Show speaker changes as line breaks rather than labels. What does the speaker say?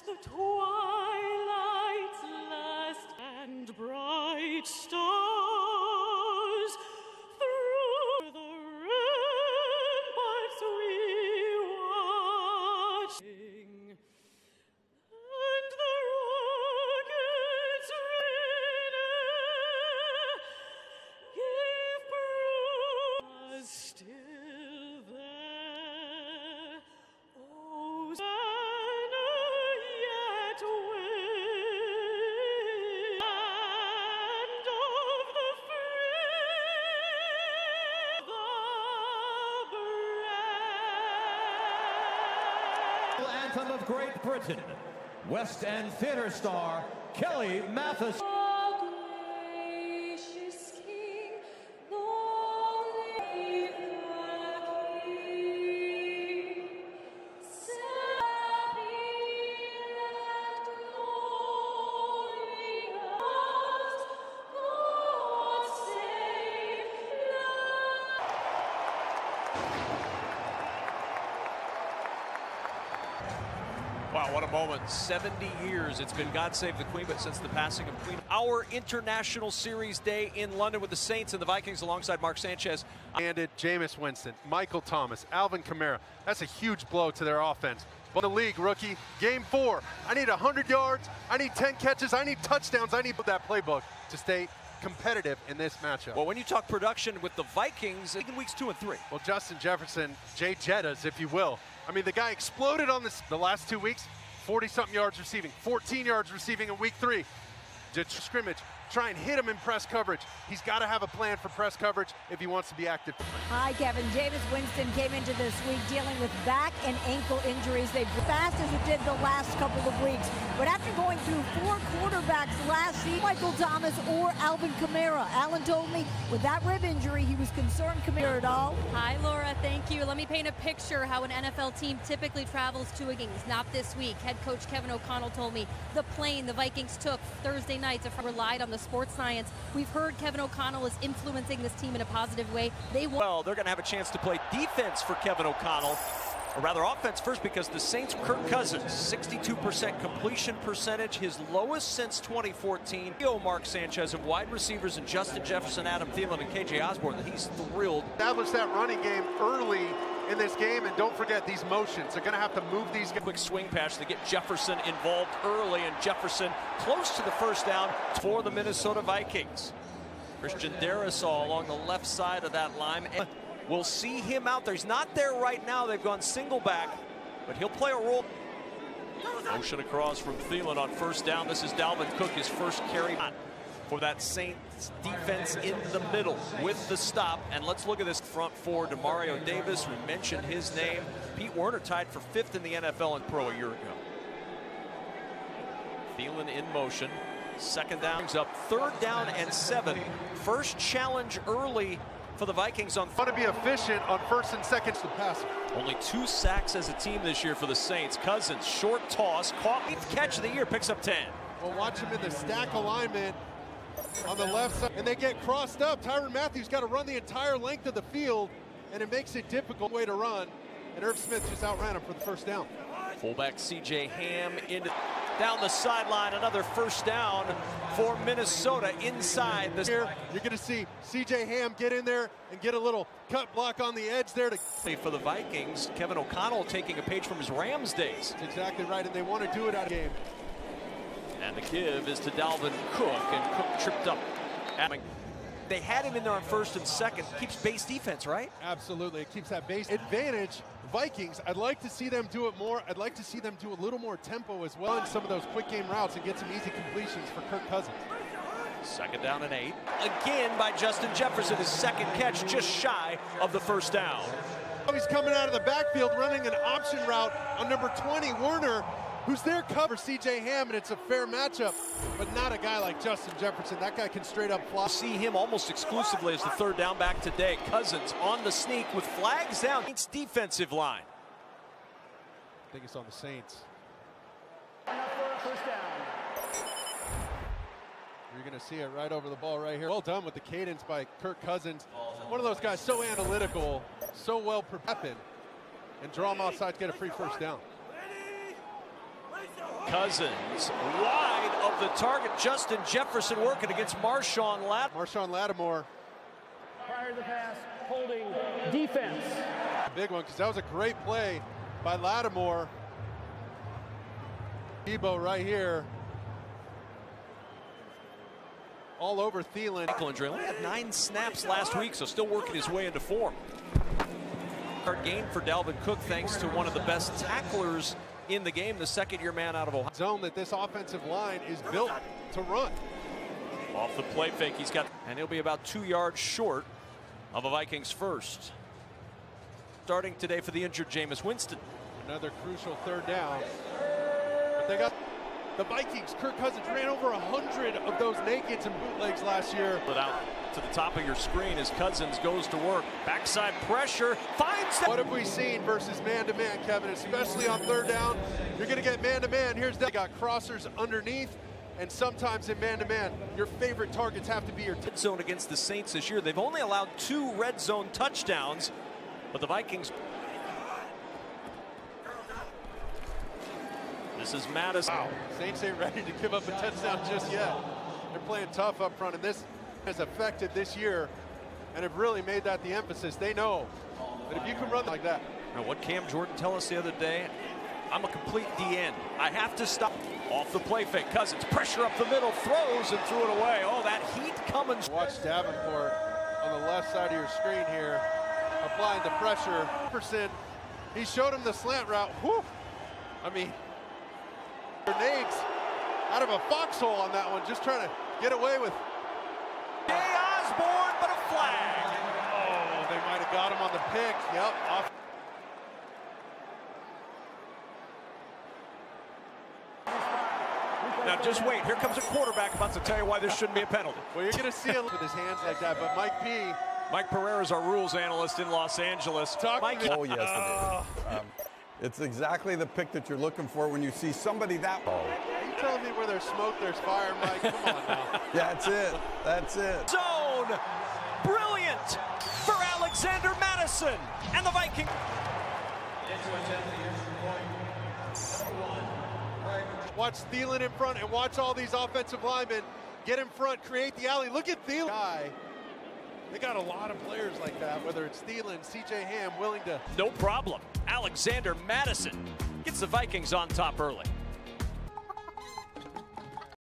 the twilight's
Anthem of Great Britain, West End theater star Kelly Mathis.
Wow, what a moment. 70 years it's been God Save the Queen, but since the passing of Queen. Our International Series Day in London with the Saints and the Vikings alongside Mark Sanchez.
handed Jameis Winston, Michael Thomas, Alvin Kamara. That's a huge blow to their offense. But the league, rookie, game four. I need 100 yards. I need 10 catches. I need touchdowns. I need that playbook to stay competitive in this matchup.
Well, when you talk production with the Vikings, in weeks two and three.
Well, Justin Jefferson, Jay Jettas, if you will. I mean, the guy exploded on this the last two weeks. 40 something yards receiving, 14 yards receiving in week three. Did scrimmage, try and hit him in press coverage. He's got to have a plan for press coverage if he wants to be active.
Hi, Kevin. Jameis Winston came into this week dealing with back and ankle injuries. They've fast as it did the last couple of weeks. But after going through four quarterbacks last season, Michael Thomas or Alvin Kamara, Allen told me with that rib injury, he was concerned Kamara at all.
Hi, Laura. You. Let me paint a picture how an NFL team typically travels to a game. Not this week. Head coach Kevin O'Connell told me the plane the Vikings took Thursday night to relied on the sports science. We've heard Kevin O'Connell is influencing this team in a positive way. They.
Well, they're going to have a chance to play defense for Kevin O'Connell. Or rather, offense first because the Saints, Kirk Cousins, 62% completion percentage, his lowest since 2014. Yo, Mark Sanchez of wide receivers and Justin Jefferson, Adam Thielen, and KJ Osborn. He's thrilled.
Establish that running game early in this game, and don't forget these motions. They're going to have to move these.
Quick swing pass to get Jefferson involved early, and Jefferson close to the first down for the Minnesota Vikings. Christian Darrisaw along the left side of that line. And we'll see him out there. He's not there right now. They've gone single back, but he'll play a role. Motion across from Thielen on first down. This is Dalvin Cook, his first carry for that Saints defense in the middle with the stop. And let's look at this front four. Demario Davis, we mentioned his name. Pete Werner tied for fifth in the NFL and pro a year ago. Thielen in motion. Second down's up. Third down and seven. First challenge early for the Vikings on.
Want to be efficient on first and second to pass.
Only two sacks as a team this year for the Saints. Cousins, short toss, caught eighth catch of the year, picks up 10.
Well, watch him in the stack alignment on the left side, and they get crossed up. Tyrann Mathieu got to run the entire length of the field, and it makes it difficult way to run. And Irv Smith just outran him for the first down.
Fullback C.J. Ham into down the sideline. Another first down for Minnesota inside the.
Here, you're going to see C.J. Ham get in there and get a little cut block on the edge there to.
For the Vikings, Kevin O'Connell taking a page from his Rams days.
That's exactly right, and they want to do it out of game.
And the give is to Dalvin Cook, and Cook tripped up. They had him in there on first and second. Keeps base defense, right?
Absolutely. It keeps that base advantage. Vikings, I'd like to see them do it more. I'd like to see them do a little more tempo as well in some of those quick game routes and get some easy completions for Kirk Cousins.
Second down and eight. Again by Justin Jefferson, his second catch just shy of the first down.
He's coming out of the backfield running an option route on number 20, Werner, who's there cover C.J. Ham, and it's a fair matchup, but not a guy like Justin Jefferson. That guy can straight up fly.
See him almost exclusively as the third down back today. Cousins on the sneak with flags down. It's defensive line.
I think it's on the Saints. You're going to see it right over the ball right here. Well done with the cadence by Kirk Cousins. One of those guys so analytical, so well prepared, and draw him outside to get a free first down.
Cousins wide of the target. Justin Jefferson working against Marshon Lat.
Marshon Lattimore,
Prior to the pass, holding defense.
big one, because that was a great play by Lattimore. Debo right here. All over Thielen.
Ankle injury. Only had nine snaps last week, so still working his way into form. Hard gain for Dalvin Cook thanks to one of the best tacklers in the game, the second-year man out of Ohio.
Zone that this offensive line is built to run.
Off the play fake, he's got, and he'll be about two yards short of a Vikings first. Starting today for the injured Jameis Winston.
Another crucial third down. But they got the Vikings. Kirk Cousins ran over a hundred of those nakeds and bootlegs last year.
Put out to the top of your screen as Cousins goes to work. Backside pressure, finds
What have we seen versus man-to-man, Kevin? Especially on third down, you're going to get man-to-man. Here's the got crossers underneath, and sometimes in man-to-man, your favorite targets have to be your.
red zone against the Saints this year. They've only allowed two red zone touchdowns, but the Vikings. This is Mattison.
Wow, Saints ain't ready to give up a touchdown just yet. They're playing tough up front, and this has affected this year, and have really made that the emphasis. They know that if you can run like that,
Now, what Cam Jordan tell us the other day? I'm a complete DN. I have to stop. Off the play fake. Cousins pressure up the middle, throws and threw it away. Oh, that heat coming.
Watch Davenport on the left side of your screen here, applying the pressure. He showed him the slant route. Whew. I mean, grenades out of a foxhole on that one, just trying to get away with.
Jay Osborn, but a flag.
Oh, they might have got him on the pick. Yep, off.
Now just wait. Here comes a quarterback about to tell you why this shouldn't be a penalty.
Well, you're going to see him with his hands like that, but Mike P.
Mike Pereira is our rules analyst in Los Angeles.
Talk
Mike.
Oh, yes, it is. Um, it's exactly the pick that you're looking for when you see somebody that. Oh,
Are you telling me where there's smoke, there's fire, Mike? Come on now.
that's it. That's it.
zone. Brilliant for Alexander Mattison and the Vikings.
Watch Thielen in front and watch all these offensive linemen get in front, create the alley. Look at Thielen. Guy. They got a lot of players like that, whether it's Thielen, CJ Ham, willing to
No problem. Alexander Mattison gets the Vikings on top early.